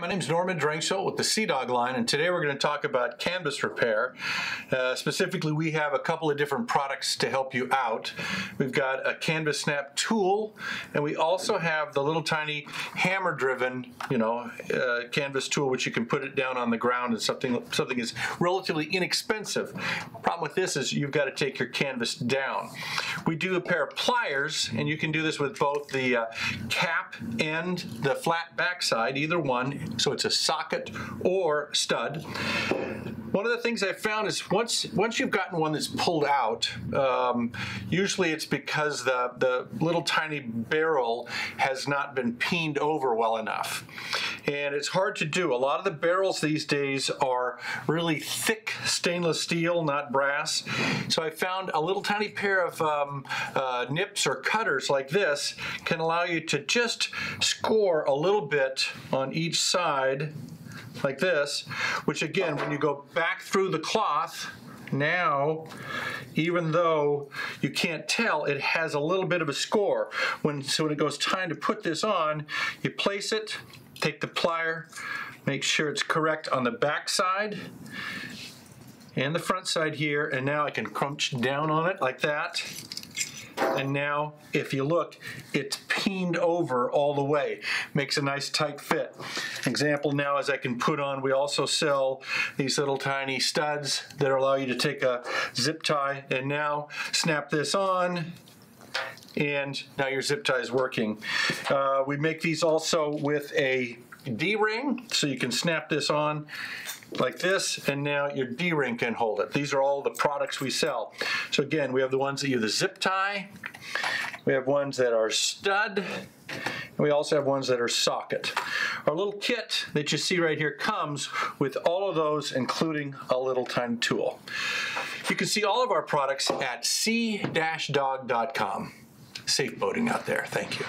my name is Norman Dringshall with the Sea Dog line, and today we're going to talk about canvas repair. Uh, specifically, we have a couple of different products to help you out. We've got a canvas snap tool, and we also have the little tiny hammer-driven, you know, uh, canvas tool, which you can put it down on the ground and something something is relatively inexpensive. Problem with this is you've got to take your canvas down. We do a pair of pliers, and you can do this with both the uh, cap and the flat backside, either one so it's a socket or stud. One of the things I found is once once you've gotten one that's pulled out, um, usually it's because the, the little tiny barrel has not been peened over well enough. And it's hard to do. A lot of the barrels these days are really thick stainless steel, not brass. So I found a little tiny pair of um, uh, nips or cutters like this can allow you to just score a little bit on each side like this, which again, when you go back through the cloth, now, even though you can't tell, it has a little bit of a score. When, so when it goes time to put this on, you place it, take the plier, make sure it's correct on the back side and the front side here, and now I can crunch down on it like that and now if you look it's peened over all the way. Makes a nice tight fit. Example now is I can put on we also sell these little tiny studs that allow you to take a zip tie. And now snap this on and now your zip tie is working. Uh, we make these also with a D-ring, so you can snap this on like this, and now your D-ring can hold it. These are all the products we sell. So again, we have the ones that you the zip tie, we have ones that are stud, and we also have ones that are socket. Our little kit that you see right here comes with all of those, including a little tiny tool. You can see all of our products at sea-dog.com. Safe boating out there. Thank you.